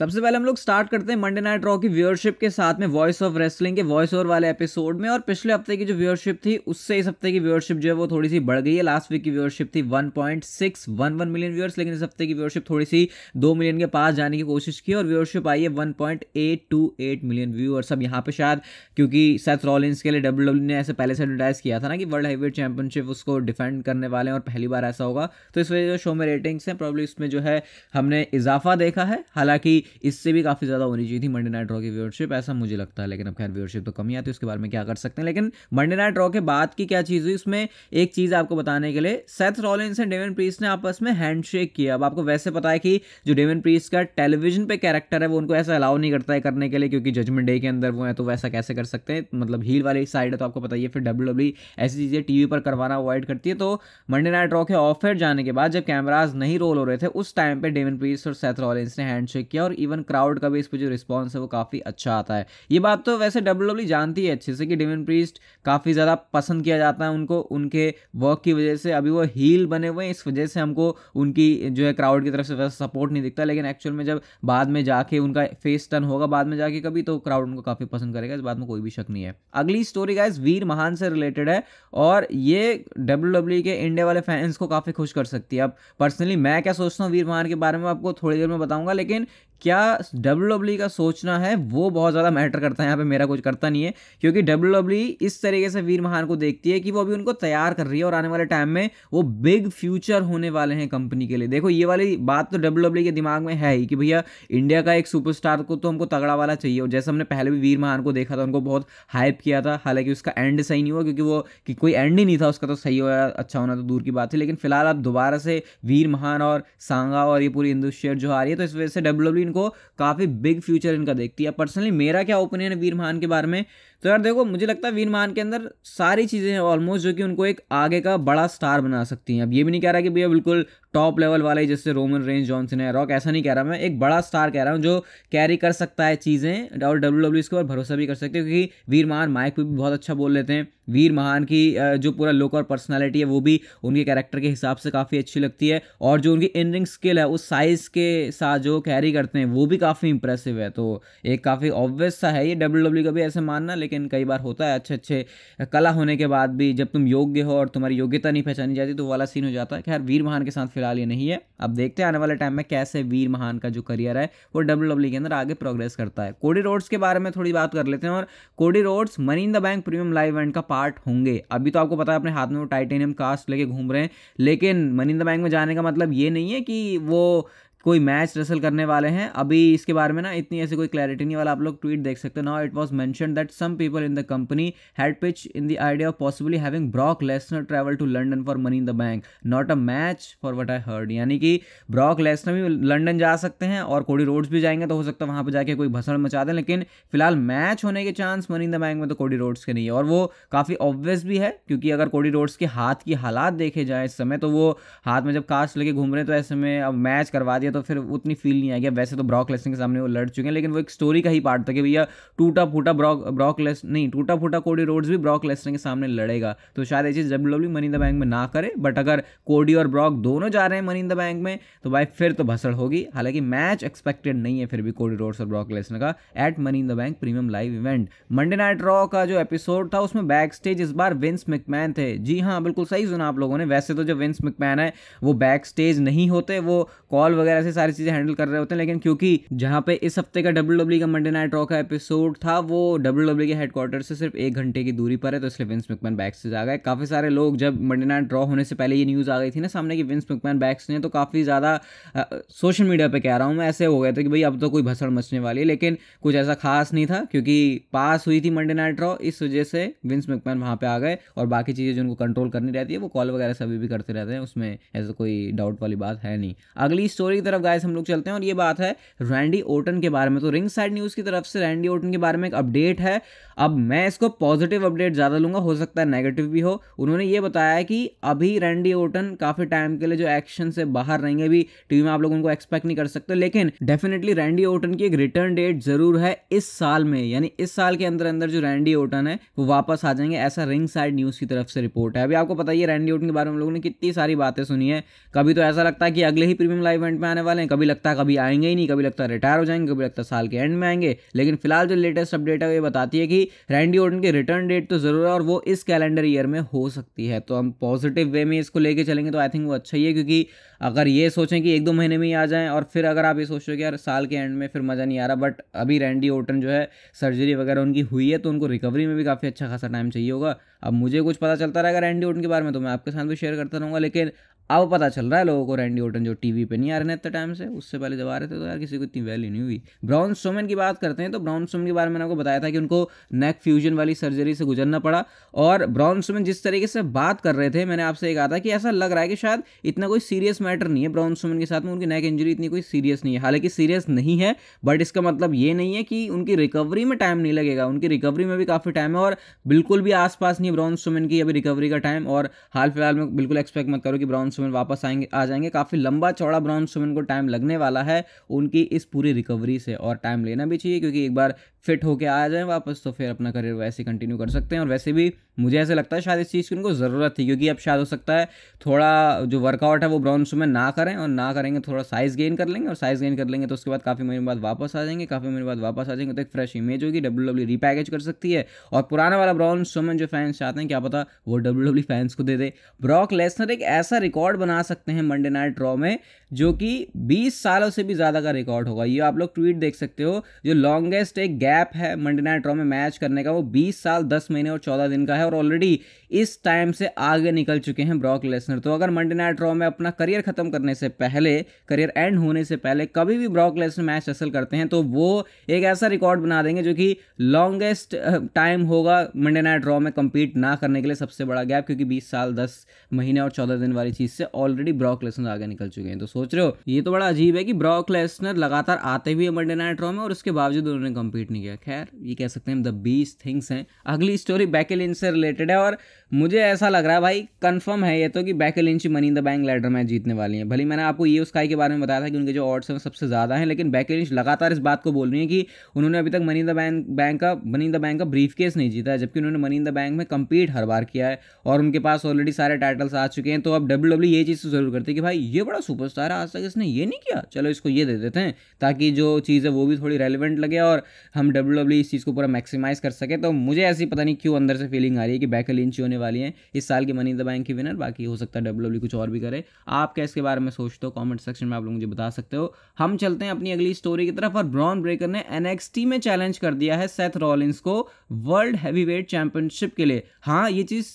सबसे पहले हम लोग स्टार्ट करते हैं मंडे नाइट रॉ की व्यूअरशिप के साथ में वॉइस ऑफ़ रेसलिंग के वॉइस ओवर वाले एपिसोड में। और पिछले हफ़्ते की जो व्यूअरशिप थी, उससे इस हफ़्ते की व्यूअरशिप जो है वो थोड़ी सी बढ़ गई है। लास्ट वीक की व्यूअरशिप थी 1.611 मिलियन व्यूअर्स लेकिन इस हफ़्ते की व्यूअरशिप थोड़ी सी दो मिलियन के पास जाने की कोशिश की और व्यूअरशिप आई है वन मिलियन व्यूअर्स अब यहाँ पे शायद, क्योंकि सेथ रॉलिंस के लिए डब्ल्यू ने ऐसे पहले से एडवर्टाइज किया था ना कि वर्ल्ड हाईवेट चैंपियनशिप उसको डिफेंड करने वाले हैं और पहली बार ऐसा होगा। तो इस वजह से शो में रेटिंग्स हैं प्रॉब्लम इसमें जो है हमने इजाफा देखा है। हालाँकि इससे भी काफ़ी ज़्यादा होनी चाहिए थी मंडे नाइट रॉ की व्यूअरशिप ऐसा मुझे लगता है। लेकिन अब खैर व्यूअरशिप तो कमी आती है, उसके बारे में क्या कर सकते हैं? लेकिन मंडे नाइट रॉ के बाद की क्या चीज़ हुई? उसमें एक चीज़ आपको बताने के लिए Seth Rollins and Damian Priest ने आपस में हैंड किया। अब आपको वैसे पता है कि जो डेवन प्रीस का टेलीविज़न पे कैरेक्टर है, वो उनको ऐसा अलाउ नहीं करता है करने के लिए, क्योंकि जजमेंट डे के अंदर वो है तो वैसा कैसे कर सकते हैं? मतलब हील वाली साइड है तो आपको पता ही फिर डब्ल्यू डब्ल्यू ऐसी चीज़ें टीवी पर करवाना अवॉइड करती है। तो मंडे नाइट रॉ के ऑफ़र जाने के बाद जब कैमराज नहीं रोल हो रहे थे, उस टाइम पे डेवन प्रीस और सेथ रॉलिन्स ने हैंड किया और इवन क्राउड का भी इस पर जो रिस्पॉन्स है वो काफ़ी अच्छा आता है। ये बात तो वैसे डब्ल्यू डब्ल्यू जानती है अच्छे से कि डेवन प्रीस्ट काफ़ी ज़्यादा पसंद किया जाता है उनको, उनके वर्क की वजह से। अभी वो हील बने हुए हैं, इस वजह से हमको उनकी जो है क्राउड की तरफ़ से वैसा सपोर्ट नहीं दिखता। लेकिन एक्चुअल में जब बाद में जाके उनका फेस टर्न होगा बाद में जाके कभी तो क्राउड उनको काफ़ी पसंद करेगा। इस बात में कोई भी शक नहीं है। अगली स्टोरी गाइज़ वीर महान से रिलेटेड है और ये डब्ल्यू डब्ल्यू के इंडिया वाले फैंस को काफ़ी खुश कर सकती है। अब पर्सनली मैं क्या सोचता हूँ वीर महान के बारे में आपको थोड़ी देर में बताऊँगा। लेकिन क्या डब्ल्यू डब्ल्यू का सोचना है, वो बहुत ज़्यादा मैटर करता है यहाँ पे, मेरा कुछ करता नहीं है। क्योंकि डब्ल्यू डब्ल्यू इस तरीके से वीर महान को देखती है कि वो अभी उनको तैयार कर रही है और आने वाले टाइम में वो बिग फ्यूचर होने वाले हैं कंपनी के लिए। देखो, ये वाली बात तो डब्ल्यू डब्ल्यू के दिमाग में है ही कि भैया इंडिया का एक सुपरस्टार को तो हमको तगड़ा वाला चाहिए। और जैसे हमने पहले भी वीर महान को देखा था, उनको बहुत हाइप किया था। हालाँकि उसका एंड सही नहीं हुआ, क्योंकि वो, कि कोई एंड ही नहीं था, उसका तो सही हुआ अच्छा होना तो दूर की बात थी। लेकिन फ़िलहाल अब दोबारा से वीर महान और सांगा और ये पूरी इंडस्ट्री जो आ रही है तो इस वजह से डब्ल्यू इनको काफ़ी बिग फ्यूचर इनका देखती है। पर्सनली मेरा क्या ओपिनियन है वीर महान के बारे में? तो यार देखो, मुझे लगता है वीर महान के अंदर सारी चीज़ें हैं ऑलमोस्ट जो कि उनको एक आगे का बड़ा स्टार बना सकती हैं। अब ये भी नहीं कह रहा कि भैया बिल्कुल टॉप लेवल वाले, जैसे रोमन रेंज जॉनसन है रॉक ऐसा नहीं कह रहा मैं। एक बड़ा स्टार कह रहा हूँ जो कैरी कर सकता है चीज़ें और डब्ल्यू डब्ल्यू इसके ऊपर भरोसा भी कर सकते हैं, क्योंकि वीर महान माइक भी बहुत अच्छा बोल लेते हैं। वीर महान की जो पूरा लुक और पर्सनैलिटी है, वो भी उनके कैरेक्टर के हिसाब से काफ़ी अच्छी लगती है और जो उनकी इन रिंग स्किल है, उस साइज़ के साथ जो कैरी करते हैं, वो भी काफ़ी इंप्रेसिव है। तो एक काफ़ी ऑब्वियस सा है ये डब्ल्यू डब्ल्यू का भी ऐसे मानना, लेकिन कई बार होता है अच्छे अच्छे कला होने के बाद भी जब तुम योग्य हो और तुम्हारी योग्यता नहीं पहचानी जाती तो वाला सीन हो जाता है खैर वीर महान के साथ फ़िलहाल ये नहीं है। अब देखते हैं आने वाले टाइम में कैसे वीर महान का जो करियर है, वो डब्ल्यू डब्ल्यू के अंदर आगे प्रोग्रेस करता है। कोडी रोड्स के बारे में थोड़ी बात कर लेते हैं और Cody Rhodes Money in the Bank premium live event का पार्ट होंगे। अभी तो आपको पता है अपने हाथ में वो टाइटेनियम कास्ट लेके घूम रहे हैं, लेकिन मनी इन द बैंक में जाने का मतलब ये नहीं है कि वो कोई मैच रसल करने वाले हैं, अभी इसके बारे में ना इतनी ऐसी कोई क्लैरिटी नहीं वाला, आप लोग ट्वीट देख सकते हो। Now it was mention that some people in the company had pitch in the idea of possibly having Brock Lesnar travel to London for Money in the Bank not a match for what I heard यानी कि Brock Lesnar भी London जा सकते हैं और Cody roads भी जाएँगे तो हो सकता है वहाँ पर जाके कोई भसड़ मचा दें, लेकिन फ़िलहाल मैच होने के chance Money in the Bank में तो कोडी रोड्स के नहीं है। और वो काफ़ी ऑब्वियस भी है, क्योंकि अगर कोडी रोड्स के हाथ की हालात देखे जाए इस समय तो वो हाथ में जब कास्ट लेके घूम रहे हैं तो ऐसे में अब मैच करवा दिया तो फिर उतनी फील नहीं आएगी। वैसे तो ब्रॉक लेसनिंग के सामने वो लड़ चुके हैं, लेकिन वो एक स्टोरी का ही पार्ट था कि भैया टूटा फूटा ब्रॉक ब्रॉक लेस नहीं टूटा फूटा कोडी रोड्स भी ब्रॉक लेसनिंग के सामने लड़ेगा। तो शायद ये चीज़ W W Money the Bank में ना करे बट अगर कोडी और ब्रॉक दोनों जा रहे हैं मनी इन द बैंक में तो भाई फिर तो भसड़ होगी। हालाँकि मैच एक्सपेक्टेड नहीं है फिर भी कोडी रोड्स और ब्रॉक लेसनर का at Money in the Bank premium live event Monday Night Raw का जो एपिसोड था, उसमें बैक स्टेज इस बार विंस मिकमैन थे। जी हाँ बिल्कुल सही सुना आप लोगों ने। वैसे तो जो विंस मिकमैन है वो बैक स्टेज नहीं होते, वो कॉल वगैरह से सारी चीज़ें हैंडल कर रहे होते हैं, लेकिन क्योंकि जहाँ पे इस हफ़्ते का डब्ल्यू डब्ल्यू का मंडे नाइट रॉ का एपिसोड था, वो डब्ल्यू डब्ल्यू के हेडक्वार्टर से सिर्फ़ एक घंटे की दूरी पर है तो इसलिए विंस मिकमैन बैक से आ गए। काफ़ी सारे लोग जब मंडे नाइट ड्रॉ होने से पहले ये न्यूज़ आ गई थी ना सामने कि विंस मिकमैन बैक्स ने तो काफ़ी ज़्यादा सोशल मीडिया पर कह रहा हूँ मैं, ऐसे हो गए थे कि भाई अब तो कोई भसड़ मचने वाली है, लेकिन कुछ ऐसा खास नहीं था, क्योंकि पास हुई थी मंडे नाइट ड्रॉ इस वजह से विंस मिकमैन वहाँ पे आ गए, और बाकी चीज़ें जो उनको कंट्रोल करनी रहती है, वो कॉल वगैरह सभी भी करते रहते हैं, उसमें ऐसा कोई डाउट वाली बात है नहीं। अगली स्टोरी की तरफ़ गाइस हम लोग चलते हैं और ये बात है रैंडी ओटन के बारे में। तो रिंग साइड न्यूज़ की तरफ़ से रैंडी ओटन के बारे में एक अपडेट है। अब मैं इसको पॉजिटिव अपडेट ज़्यादा लूँगा, हो सकता है नेगेटिव भी हो। उन्होंने ये बताया कि अभी रैंडी ओटन काफ़ी टाइम के लिए जो एक्शन से बाहर रहेंगे भी टीवी में आप लोग उनको एक्सपेक्ट नहीं कर सकते। लेकिन डेफिनेटली रैंडी ओटन की एक रिटर्न डेट ज़रूर है इस साल में। यानी इस साल के अंदर अंदर जो रैंडी ओटन है, वो वापस आ जाएँगे, ऐसा रिंग साइड न्यूज़ की तरफ़ से रिपोर्ट है। अभी आपको पता ही रैंडी ओटन के बारे में लोगों ने कितनी सारी बातें सुनी है। कभी तो ऐसा लगता है कि अगले ही प्रीमियम लाइव इवेंट में आने आने वाले हैं, कभी लगता है कभी आएँगे ही नहीं, कभी लगता है रिटायर हो जाएँगे, कभी लगता है साल के एंड में आएँगे। लेकिन फ़िलहाल जो लेटेस्ट अपडेट है ये बताती है कि रैंडी ओटन की रिटर्न डेट तो ज़रूर है और वो इस कैलेंडर ईयर में हो सकती है। तो हम पॉजिटिव वे में इसको लेके चलेंगे तो आई थिंक वो अच्छा ही है, क्योंकि अगर ये सोचें कि एक दो महीने में ही आ जाएँ और फिर अगर आप ये सोच कि यार साल के एंड में फिर मज़ा नहीं आ रहा बट अभी रैंडी ओटन जो है सर्जरी वगैरह उनकी हुई है तो उनको रिकवरी में भी काफ़ी अच्छा खासा टाइम चाहिए होगा। अब मुझे कुछ पता चलता रहेगा रैंडी ओटन के बारे में तो मैं आपके साथ भी शेयर करता रहूँगा, लेकिन अब पता चल रहा है लोगों को रैंडी ओटन जो टीवी पे नहीं आ रहे हैं इतने टाइम से, उससे पहले जब आ रहे थे तो यार किसी को इतनी वैल्यू नहीं हुई। ब्राउन सोमन की बात करते हैं तो ब्राउन सोमन के बारे में मैंने आपको बताया था कि उनको नेक फ्यूजन वाली सर्जरी से गुजरना पड़ा और ब्राउन सोमन जिस तरीके से बात कर रहे थे, मैंने आपसे कहा था कि ऐसा लग रहा है कि शायद इतना कोई सीरियस मैटर नहीं है ब्राउन सोमन के साथ में, उनकी नेक इंजरी इतनी कोई सीरियस नहीं है। हालाँकि सीरियस नहीं है बट इसका मतलब ये नहीं है कि उनकी रिकवरी में टाइम नहीं लगेगा। उनकी रिकवरी में भी काफ़ी टाइम है और बिल्कुल भी आसपास नहीं है ब्राउन सोमन की अभी रिकवरी का टाइम और हाल फ़िलहाल में बिल्कुल एक्सपेक्ट मत करो कि ब्राउन सोमन वापस आएँगे, आ जाएँगे। काफ़ी लंबा चौड़ा ब्राउन सुमन को टाइम लगने वाला है, उनकी इस पूरी रिकवरी से और टाइम लेना भी चाहिए, क्योंकि एक बार फिट होकर आ जाए वापस तो फिर अपना करियर वैसे कंटिन्यू कर सकते हैं। और वैसे भी मुझे ऐसा लगता है शायद इस चीज़ की उनको ज़रूरत थी, क्योंकि अब शायद हो सकता है थोड़ा जो वर्कआउट है वो ब्राउन में ना करें और ना करेंगे थोड़ा साइज़ गेन कर लेंगे और साइज़ गेन कर लेंगे तो उसके बाद काफ़ी महीने बाद वापस आ जाएँगे, काफ़ी महीने बाद वापस आ जाएँगे तो एक फ्रेश इमेज होगी डब्ल्यू डब्ल्यू रीपैकेज कर सकती है। और पुराना वाला ब्राउन सुमन जो फैंस चाहते हैं, क्या पता वो डब्ल्यू डब्ल्यू फैंस को दे दे। ब्रॉक लेसनर एक ऐसा रिकॉर्ड बना सकते हैं मंडे नाइट ड्रॉ में, जो कि 20 सालों से भी ज़्यादा का रिकॉर्ड होगा। ये आप लोग ट्वीट देख सकते हो, जो लॉन्गेस्ट एक गैप है मंडे नाइट ड्रॉ में मैच करने का, वो 20 साल 10 महीने और 14 दिन का है और ऑलरेडी इस टाइम से आगे निकल चुके हैं ब्रॉक लेसनर। तो अगर मंडे नाइट ड्रॉ में अपना करियर खत्म करने से पहले करियर एंड होने से पहले कभी भी ब्रॉक लेसनर मैच हासिल करते हैं तो वो एक ऐसा रिकॉर्ड बना देंगे जो कि लॉन्गेस्ट टाइम होगा मंडे नाइट ड्रॉ में कंपीट ना करने के लिए सबसे बड़ा गैप क्योंकि बीस साल, दस महीने और चौदह दिन वाली चीज़ से ऑलरेडी ब्रॉक लेसनर आगे निकल चुके हैं। तो सोच रहे हो, ये तो बड़ा अजीब है कि ब्रॉक लेसनर लगातार आते हुए मंडे नाइट ड्रॉ में और उसके बावजूद उन्होंने कंपीट नहीं किया खैर, ये कह सकते हैं द बीस थिंग्स हैं। अगली स्टोरी बैकेलिन से रिलेटेड है और मुझे ऐसा लग रहा है भाई कंफर्म है ये तो कि Becky Lynch money in the bank ladder match जीतने वाली है। भले मैंने आपको ये उसकाई के बारे में बताया था कि उनके जो ऑर्ड्स हैं सबसे ज़्यादा हैं, लेकिन बैक लिंच लगातार इस बात को बोल रही है कि उन्होंने अभी तक money in the bank bank का मनी इन द बैंक का ब्रीफ केस नहीं जीता है, जबकि उन्होंने मनी इन द बैंक में कंपीट हर बार किया है, और उनके पास ऑलरेडी सारे टाइटल्स आ चुके हैं। तो अब डब्ल्यू डब्ल्यू ये चीज़ तो ज़रूर करती है कि भाई, ये बड़ा सुपरस्टार है, आज तक इसने ये नहीं किया। चलो इसको ये दे देते हैं, ताकि जो चीज़ है वो भी थोड़ी रेलिवेंट लगे और हम डब्ल्यू डब्ल्यू इस चीज़ को पूरा मैक्सिमाइज कर सके। तो मुझे ऐसी पता नहीं क्यों अंदर से फीलिंग आ रही है कि बैक लिंच होने वाली हैं। इस साल की मनी द बैंक की विनर बाकी हो सकता है डब्ल्यू कुछ और भी करे। आप क्या इसके बारे में सोचते हो? कमेंट सेक्शन में आप लोग मुझे बता सकते हो। हम चलते हैं अपनी अगली स्टोरी की तरफ़ और ब्रॉन ब्रेकर ने एनएक्सटी में चैलेंज कर दिया है सेथ रॉलिंस को वर्ल्ड हैवीवेट चैंपियनशिप के लिए। हाँ ये चीज़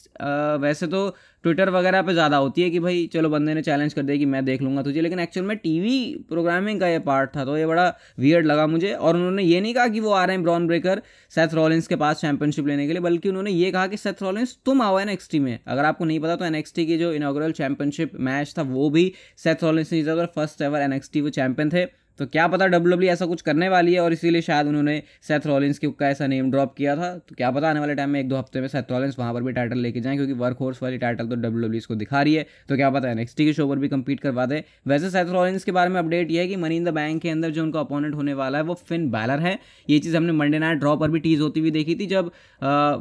वैसे तो ट्विटर वगैरह पे ज़्यादा होती है कि भाई, चलो बंदे ने चैलेंज कर दिया कि मैं देख लूँगा तुझे। लेकिन एक्चुअल में टीवी प्रोग्रामिंग का ये पार्ट था तो ये बड़ा वियर्ड लगा मुझे। और उन्होंने ये नहीं कहा कि वो आ रहे हैं ब्रॉन ब्रेकर सेथ रॉलिंस के पास चैंपियनशिप लेने के लिए, बल्कि उन्होंने ये कहा कि सेथ रॉलिंस तुम आओ एन में। अगर आपको नहीं पता तो एन की जो इनाग्रल चैंपियनशिप मैच था, वो भी सेथ रॉलिंस ने जीता फ़र्स्ट एवर एन वो चैंपियन थे। तो क्या पता डब्ल्यू ऐसा कुछ करने वाली है और इसीलिए शायद उन्होंने सेथ रॉलिंस के का ऐसा नेम ड्रॉप किया था। तो क्या पता आने वाले टाइम में एक दो हफ़्ते में सेथ रॉलिंस वहाँ पर भी टाइटल लेके जाएँ, क्योंकि वर्क फोर्स वाली टाइटल तो डब्ल्यू इसको दिखा रही है। तो क्या पता है नेक्स्ट के शो पर भी कंपीट करवा दे। वैसे सेथ रॉलिंस के बारे में अपडेट ये है कि मनी इन द बैंक के अंदर जो उनका अपोनेंट होने वाला है, वो फिन बैलर है। ये चीज़ हमने मंडे नाइट ड्रॉ पर भी टीज होती हुई देखी थी, जब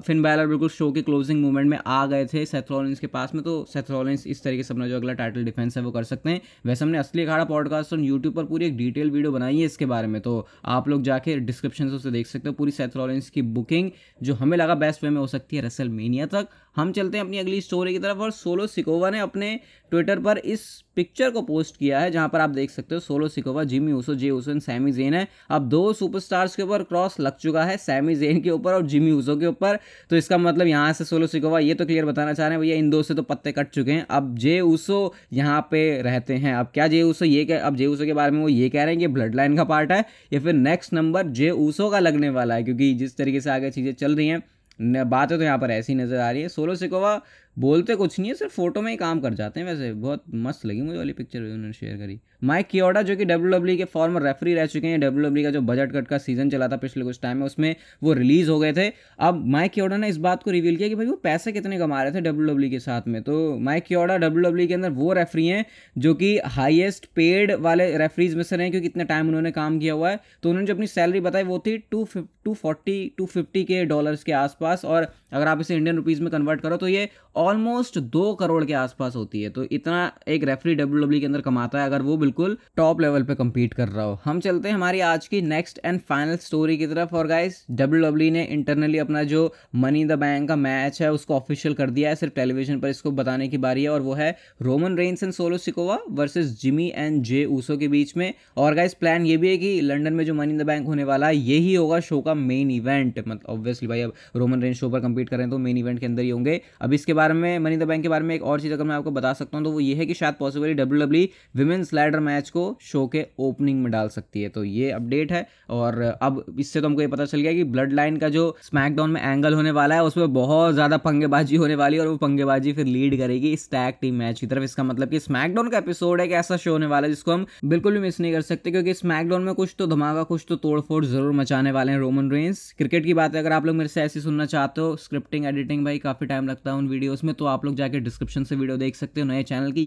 फिन बैलर बिल्कुल शो के क्लोजिंग मूवमेंट में आ गए थे सेथ रॉलिंस के पास में। तो सेथ रॉलिंस इस तरीके से अपना जो अगला टाइटल डिफेंस है वो कर सकते हैं। वैसे हमने असली अखाड़ा पॉडकास्ट और यूट्यूब पर पूरी एक डिटेल वीडियो बनाई है इसके बारे में तो आप लोग जाके डिस्क्रिप्शन से उसे देख सकते हो। पूरी सेथ की बुकिंग जो हमें लगा बेस्ट वे में हो सकती है रसल तक। हम चलते हैं अपनी अगली स्टोरी की तरफ़ और सोलो सिकोवा ने अपने ट्विटर पर इस पिक्चर को पोस्ट किया है, जहाँ पर आप देख सकते हो Solo Sikoa, Jimmy Uso, Jey Uso Sami Zayn है। अब दो सुपरस्टार्स के ऊपर क्रॉस लग चुका है, सैमी जेन के ऊपर और जिमी ऊसो के ऊपर। तो इसका मतलब यहाँ से सोलो सिकोवा, ये तो क्लियर बताना चाह रहे हैं, भैया इन दो से तो पत्ते कट चुके हैं। अब जे ऊसो यहाँ पे रहते हैं। अब क्या जे ऊसो ये कह, अब जे ऊसो के बारे में वो ये कह रहे हैं कि ब्लड लाइन का पार्ट है, या फिर नेक्स्ट नंबर जे ऊसो का लगने वाला है, क्योंकि जिस तरीके से आगे चीज़ें चल रही हैं बातें तो यहाँ पर ऐसी नज़र आ रही है। सोलो सिकोवा बोलते कुछ नहीं है, सिर्फ़ फ़ोटो में ही काम कर जाते हैं। वैसे बहुत मस्त लगी मुझे वाली पिक्चर उन्होंने शेयर करी। माइक कियोडा जो कि डब्ल्यू डब्ल्यू के फॉर्मर रेफरी रह चुके हैं डब्ल्यू डब्ल्यू का जो बजट कट का सीज़न चला था पिछले कुछ टाइम में, उसमें वो रिलीज़ हो गए थे। अब माइक कियोडा ने इस बात को रिवील किया कि भाई वो पैसे कितने कमा रहे थे डब्ल्यू डब्ल्यू के साथ में। तो माइक कियोडा डब्ल्यू डब्ल्यू के अंदर वो रेफरी हैं, जो कि हाइएस्ट पेड वाले रेफरीज में से रहे क्योंकि इतने टाइम उन्होंने काम किया हुआ है। तो उन्होंने जो अपनी सैलरी बताई, वो थी two two forty two fifty के डॉलर्स के आसपास और अगर आप इसे इंडियन रुपीज़ में कन्वर्ट करो तो ये ऑलमोस्ट दो करोड़ के आसपास होती है। तो इतना एक रेफरी डब्ल्यू डब्ल्यू के अंदर कमाता है, अगर वो बिल्कुल टॉप लेवल पे कम्पीट कर रहा हो। हम चलते हैं हमारी आज की नेक्स्ट एंड फाइनल स्टोरी की तरफ़। और गाइस डब्ल्यू डब्ल्यू ने इंटरनली अपना जो मनी द बैंक का मैच है, उसको ऑफिशियल कर दिया है। सिर्फ़ टेलीविज़न पर इसको बताने की बारी है, और वो है Roman Reigns and Solo Sikoa versus Jimmy and Jey Uso के बीच में। और गाइस प्लान ये भी है कि लंडन में जो मनी द बैंक होने वाला है, यही होगा शो का मेन इवेंट मतलब ऑब्वियसली भाई, अब रोमन रेंज शो पर कंपीट करें तो मेन इवेंट के अंदर ही होंगे। अब इसके बारे में मनी द बैंक के बारे में एक और चीज़ अगर मैं आपको बता सकता हूँ तो वो ये है कि शायद possibly W W women's ladder match को शो के ओपनिंग में डाल सकती है। तो ये अपडेट है और अब इससे तो हमको ये पता चल गया कि ब्लड लाइन का जो स्मैकडाउन में एंगल होने वाला है, उसमें बहुत ज़्यादा पंगेबाजी होने वाली है और वो पंगेबाजी फिर लीड करेगी इस टैग टीम मैच की तरफ़। इसका मतलब कि स्मैकडाउन का एपिसोड एक ऐसा शो होने वाला है जिसको हम बिल्कुल भी मिस नहीं कर सकते, क्योंकि स्मैकडाउन में कुछ तो धमाका, कुछ तो तोड़फोड़ ज़रूर मचाने वाले हैं रोमन रेंस क्रिकेट की बात है, अगर आप लोग मेरे से ऐसी सुनना चाहते हो स्क्रिप्टिंग एडिटिंग भाई काफ़ी टाइम लगता है उन वीडियोस में तो आप लोग जाके डिस्क्रिप्शन से वीडियो देख सकते हो नए चैनल की।